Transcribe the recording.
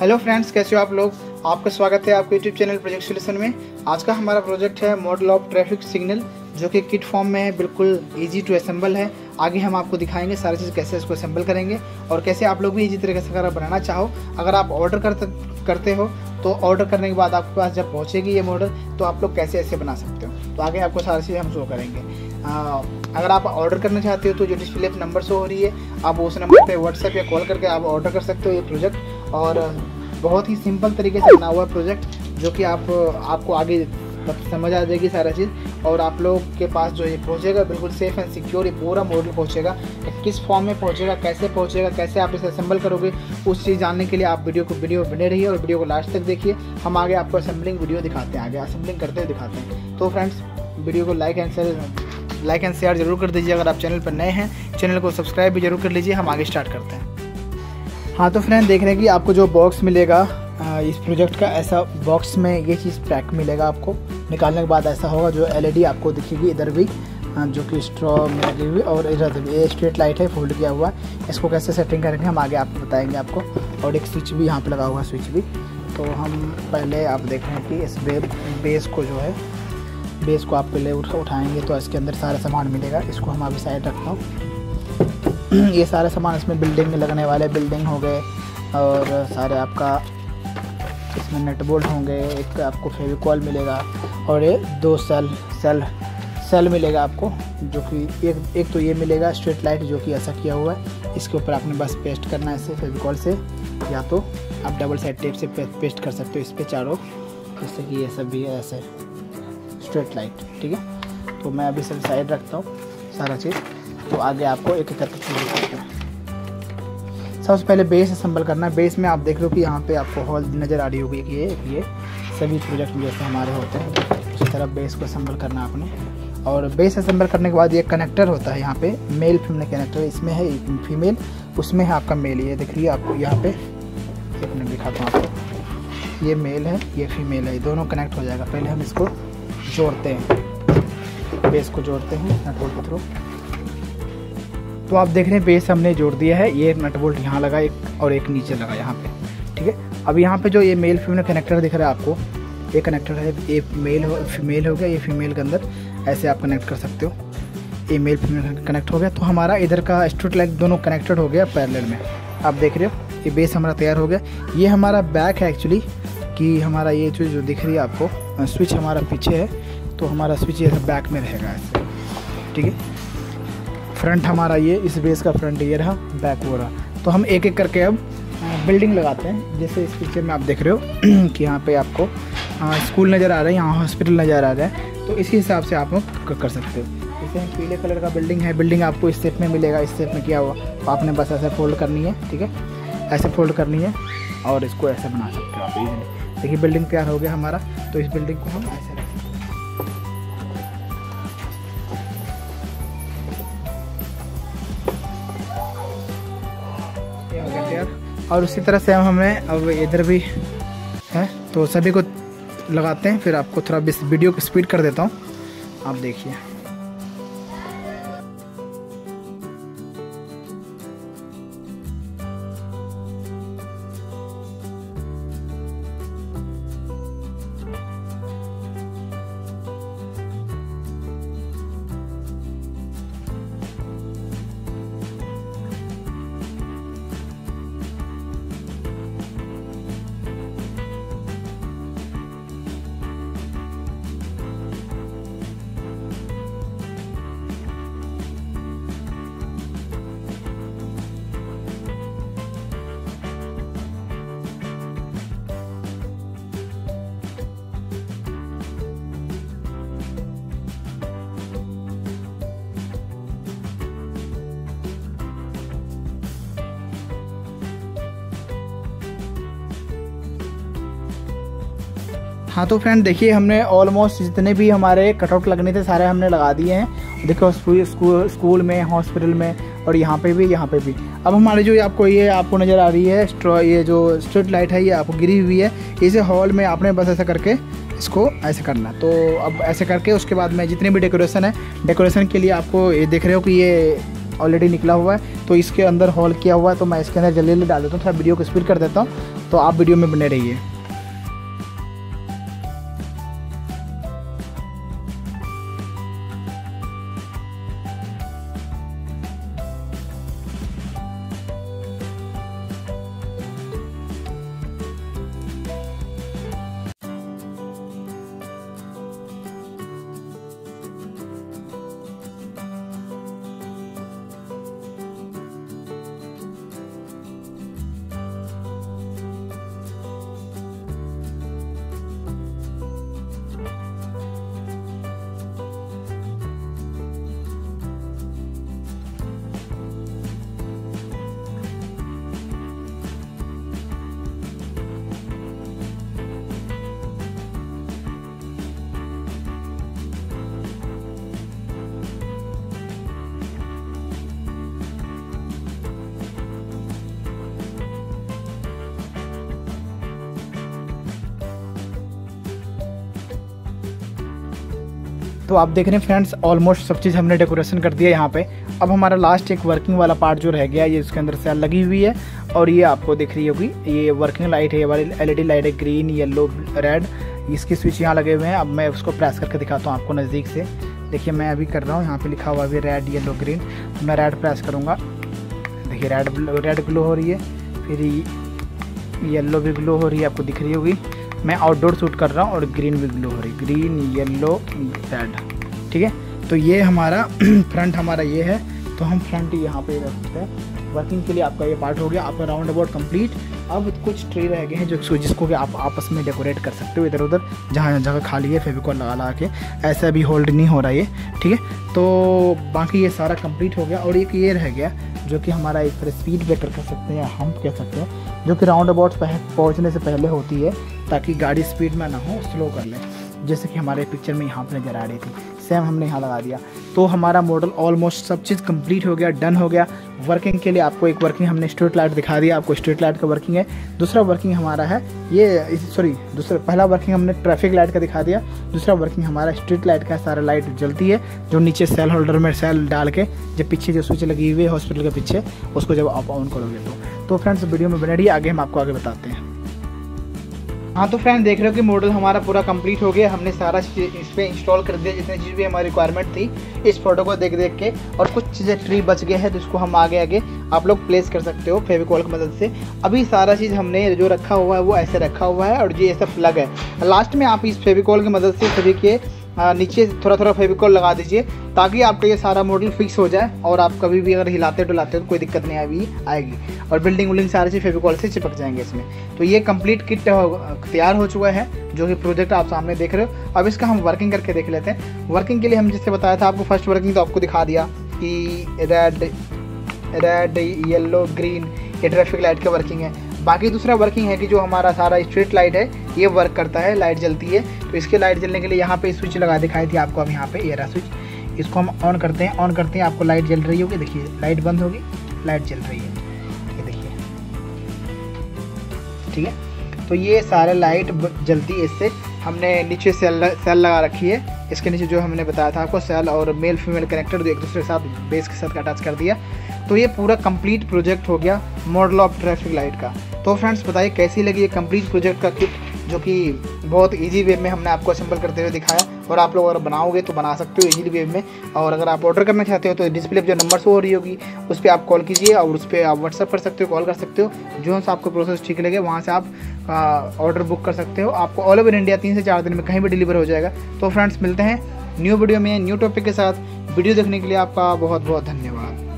Hello friends कैसे हो आप लोग? आपका स्वागत है आपके यूट्यूब चैनल प्रोजेक्ट सोल्यूशन में। आज का हमारा प्रोजेक्ट है मॉडल ऑफ़ ट्रैफ़िक सिग्नल जो कि किट फॉर्म में है बिल्कुल इजी टू असेंबल है। आगे हम आपको दिखाएँगे सारी चीज़ कैसे इसको असेंबल करेंगे और कैसे आप लोग भी इजी तरीके से अगर बनाना चाहो। अगर आप ऑर्डर कर करते हो तो ऑर्डर करने के बाद आपके पास जब पहुँचेगी ये मॉडल तो आप लोग कैसे ऐसे बना सकते हो। तो आगे आपको सारी चीज़ हम शो करेंगे। आ, अगर आप ऑर्डर करना चाहते हो तो जो डिस्प्ले नंबर शो हो रही है आप उस नंबर पर व्हाट्सएप या कॉल करके आप ऑर्डर कर सकते हो ये प्रोजेक्ट और बहुत ही सिंपल तरीके से बना हुआ प्रोजेक्ट, जो कि आप, आपको आगे समझ आ जाएगी सारा चीज़। और आप लोग के पास जो ये पहुँचेगा, बिल्कुल सेफ़ एंड सिक्योर ये पूरा मॉडल पहुँचेगा। किस फॉर्म में पहुँचेगा, कैसे पहुँचेगा, कैसे आप इसे असेंबल करोगे, उस चीज़ जानने के लिए आप वीडियो को वीडियो बने रहिए और वीडियो को लास्ट तक देखिए। हम आगे आपको असेंबलिंग वीडियो दिखाते हैं, आगे असेंबलिंग करते हुए दिखाते हैं। तो फ्रेंड्स वीडियो को like and share like and share ज़रूर कर दीजिए, अगर आप चैनल पर नए हैं चैनल को सब्सक्राइब भी ज़रूर कर लीजिए। हम आगे स्टार्ट करते हैं। हाँ तो फ्रेंड देख रहे हैं कि आपको जो बॉक्स मिलेगा इस प्रोजेक्ट का ऐसा बॉक्स में ये चीज़ पैक मिलेगा आपको। निकालने के बाद ऐसा होगा जो एलईडी आपको दिखेगी इधर भी जो कि स्ट्रॉ में लगी हुई और इधर भी। ये स्ट्रीट लाइट है फोल्ड किया हुआ इसको कैसे सेटिंग करेंगे हम आगे आपको बताएँगे आपको। और एक स्विच भी यहाँ पे लगा हुआ स्विच भी। तो हम पहले आप देख रहे हैं कि इस बे, बेस को जो है बेस को आप पहले उठ उठाएँगे तो इसके अंदर सारा सामान मिलेगा। इसको हम अभी साइड रखता हूँ। ये सारे सामान इसमें बिल्डिंग में लगने वाले बिल्डिंग हो गए और सारे आपका इसमें नट बोल्ट होंगे, एक आपको फेविकॉल मिलेगा और ये दो सेल सेल सेल मिलेगा आपको, जो कि एक एक तो ये मिलेगा स्ट्रेट लाइट जो कि ऐसा किया हुआ है। इसके ऊपर आपने बस पेस्ट करना है इसे फेविकॉल से, या तो आप डबल साइड टेप से पेस्ट कर सकते हो इस पर चारों, जैसे कि ये सब भी है ऐसे स्ट्रेट लाइट ठीक है? तो मैं अभी सब साइड रखता हूँ, सारा चीज़। तो आगे आपको एक एक करके सबसे पहले बेस असम्बल करना है। बेस में आप देख लो कि यहाँ पे आपको हॉल नज़र आ रही होगी कि ये ये सभी प्रोजेक्ट जैसे हमारे होते हैं। उसी तरह बेस को असम्बल करना आपने। और बेस असम्बल करने के बाद ये कनेक्टर होता है यहाँ पे मेल फीमेल कनेक्टर इसमें है फीमेल उसमें है आपका मेल ये देख लीजिए आपको यहाँ पे, एक मिनट दिखाता हूँ आपको। ये मेल है, ये फीमेल है। दोनों कनेक्ट हो जाएगा। पहले हम इसको जोड़ते हैं। बेस को जोड़ते हैं नेटवर्क के थ्रू तो आप देख रहे हैं बेस हमने जोड़ दिया है। ये नट बोल्ट यहाँ लगा, एक और एक नीचे लगा यहाँ पे, ठीक है? अब यहाँ पे जो ये मेल फीमेल कनेक्टर दिख रहा है आपको, ये कनेक्टर है, ये मेल हो फीमेल हो गया, ये फीमेल के अंदर, ऐसे आप कनेक्ट कर सकते हो। ये मेल फीमेल कनेक्ट हो गया। तो हमारा इधर का स्ट्रीट लाइट दोनों कनेक्टेड हो गया पैरेलल में। आप देख रहे हो, ये बेस हमारा तैयार हो गया। ये हमारा बैक है एक्चुअली कि हमारा ये जो जो दिख रही है आपको स्विच हमारा पीछे है तो हमारा स्विच ये बैक में रहेगा ऐसे, ठीक है? फ्रंट हमारा ये, इस बेस का फ्रंट ये रहा, बैक वो रहा। तो हम एक एक करके अब बिल्डिंग लगाते हैं। जैसे इस पिक्चर में आप देख रहे हो कि यहाँ पे आपको स्कूल नज़र आ रहा है, यहाँ हॉस्पिटल नज़र आ रहा है। तो इसी हिसाब से आप लोग कर सकते हो। जैसे पीले कलर का बिल्डिंग है, बिल्डिंग आपको इस सेप में मिलेगा। इस सेप में किया हुआ? तो आपने बस ऐसे फोल्ड करनी है, ठीक है? ऐसे फोल्ड करनी है और इसको ऐसे बना सकते हो आप। देखिए, बिल्डिंग तैयार हो गया हमारा। तो इस बिल्डिंग को हम ऐसे और उसी तरह से हम हमें अब इधर भी है तो सभी को लगाते हैं, फिर आपको थोड़ा वीडियो को स्पीड कर देता हूँ। आप देखिए। हाँ तो फ्रेंड देखिए, हमने ऑलमोस्ट जितने भी हमारे कटआउट लगने थे, सारे हमने लगा दिए हैं। देखो, स्कूल में हॉस्पिटल में और यहाँ पे भी, यहाँ पे भी। अब हमारे जो आपको, ये आपको नज़र आ रही है ये जो स्ट्रीट लाइट है, ये आपको गिरी हुई है। इसे हॉल में आपने बस ऐसा करके इसको ऐसे करना। तो अब ऐसे करके उसके बाद में जितनी भी डेकोरेशन है डेकोरेशन के लिए आपको ये देख रहे हो कि ये ऑलरेडी निकला हुआ है। तो इसके अंदर हॉल किया हुआ है तो मैं इसके अंदर जल्दी जल्दी डाल देता हूँ, थोड़ा वीडियो को स्पीड कर देता हूँ। तो आप वीडियो में बने रहिए। तो आप देख रहे हैं फ्रेंड्स ऑलमोस्ट सब चीज़ हमने डेकोरेशन कर दिया यहाँ पे। अब हमारा लास्ट एक वर्किंग वाला पार्ट जो रह गया, ये इसके अंदर सेल लगी हुई है और ये आपको दिख रही होगी। ये वर्किंग लाइट है, ये वाली एलईडी लाइट है ग्रीन येलो रेड इसके स्विच यहाँ लगे हुए हैं। अब मैं उसको प्रेस करके दिखाता हूँ आपको नज़दीक से। देखिए, मैं अभी कर रहा हूँ, यहाँ पे लिखा हुआ अभी रेड येलो ग्रीन मैं रेड प्रेस करूँगा। देखिए रेड रेड ग्लो हो रही है, फिर येलो भी ग्लो हो रही है, आपको दिख रही होगी। मैं आउटडोर शूट कर रहा हूँ और ग्रीन भी ग्लो हो रही ग्रीन येलो रेड ठीक है? तो ये हमारा फ्रंट हमारा ये है। तो हम फ्रंट यहाँ पे रख सकते हैं। वर्किंग के लिए आपका ये पार्ट हो गया। आपका राउंड अबाउट कंप्लीट अब कुछ ट्री रह गए हैं जो जिसको कि आप आपस में डेकोरेट कर सकते हो इधर उधर। जहाँ जगह खाली है, फेविकॉल लगा लगा के। ऐसा भी होल्ड नहीं हो रहा ये, ठीक है? तो बाकी ये सारा कंप्लीट हो गया और एक ये रह गया। जो कि हमारा एक तरह स्पीड ब्रेकर कह सकते हैं या हम कह सकते हैं, जो कि राउंड अबाउट पहुँचने से पहले होती है, ताकि गाड़ी स्पीड में ना हो स्लो कर लें, जैसे कि हमारे पिक्चर में यहाँ पर नज़र आ रही थी। सेम हमने यहाँ लगा दिया। तो हमारा मॉडल ऑलमोस्ट सब चीज़ कंप्लीट हो गया डन हो गया। वर्किंग के लिए आपको एक वर्किंग हमने स्ट्रीट लाइट दिखा दिया। आपको स्ट्रीट लाइट का वर्किंग है। दूसरा वर्किंग हमारा है, ये सॉरी दूसरा, पहला वर्किंग हमने ट्रैफ़िक लाइट का दिखा दिया। दूसरा वर्किंग हमारा स्ट्रीट लाइट का सारा लाइट जलती है, जो नीचे सेल होल्डर में सेल डाल के, जब पीछे जो स्विच लगी हुई है हॉस्पिटल के पीछे, उसको जब आप ऑन करोगे तो। तो फ्रेंड्स वीडियो में बने रहिए, आगे हम आपको आगे बताते हैं। हाँ तो फ्रेंड देख रहे हो कि मॉडल हमारा पूरा कंप्लीट हो गया। हमने सारा इस पर इंस्टॉल कर दिया, जितनी चीज़ भी हमारी रिक्वायरमेंट थी, इस फ़ोटो को देख देख के। और कुछ चीज़ें ट्री बच गए हैं तो इसको हम आगे आगे आप लोग प्लेस कर सकते हो फेविकॉल की मदद से। अभी सारा चीज़ हमने जो रखा हुआ है, वो ऐसे रखा हुआ है, और ये ऐसा प्लग है। लास्ट में आप इस फेविकॉल की मदद से सभी के नीचे थोड़ा थोड़ा फेविकॉल लगा दीजिए, ताकि आपका ये सारा मॉडल फिक्स हो जाए और आप कभी भी अगर हिलाते डुलाते हो तो कोई दिक्कत नहीं आएगी आएगी। और बिल्डिंग विल्डिंग सारे चीज़ फेविकॉल से चिपक जाएँगे इसमें। तो ये कंप्लीट किट तैयार हो चुका है, जो कि प्रोजेक्ट आप सामने देख रहे हो। अब इसका हम वर्किंग करके देख लेते हैं। वर्किंग के लिए हम जिससे बताया था आपको, फ़र्स्ट वर्किंग तो आपको दिखा दिया कि रेड रेड, येलो, ग्रीन, ये ट्रैफ़िक लाइट का वर्किंग है। बाकी दूसरा वर्किंग है कि जो हमारा सारा स्ट्रीट लाइट है, ये वर्क करता है लाइट जलती है। तो इसके लाइट जलने के लिए यहाँ पे स्विच लगा दिखाई थी आपको, अब यहाँ पे ये रहा स्विच इसको हम ऑन करते हैं ऑन करते हैं, आपको लाइट जल रही होगी। देखिए लाइट बंद होगी लाइट जल रही है। ये देखिए। ठीक है? तो ये सारे लाइट जलती है इससे। हमने नीचे सेल सेल लगा रखी है। इसके नीचे जो हमने बताया था आपको सेल और मेल फीमेल कनेक्टर एक दूसरे के साथ बेस के साथ अटैच कर दिया। तो ये पूरा कंप्लीट प्रोजेक्ट हो गया मॉडल ऑफ़ ट्रैफ़िक लाइट का। तो फ्रेंड्स बताइए, कैसी लगी ये कंप्लीट प्रोजेक्ट का किट जो कि बहुत इजी वे में हमने आपको असेंबल करते हुए दिखाया और आप लोग अगर बनाओगे तो बना सकते हो इजी वे में। और अगर आप ऑर्डर करना चाहते हो तो डिस्प्ले जो नंबर शो हो रही होगी, उस पर आप कॉल कीजिए और उस पर आप व्हाट्सअप कर सकते हो कॉल कर सकते हो। जो सा आपको प्रोसेस ठीक लगे, वहाँ से आप ऑर्डर बुक कर सकते हो। आपको ऑल ओवर इंडिया तीन से चार दिन में कहीं भी डिलीवर हो जाएगा। तो फ्रेंड्स मिलते हैं न्यू वीडियो में न्यू टॉपिक के साथ। वीडियो देखने के लिए आपका बहुत बहुत धन्यवाद।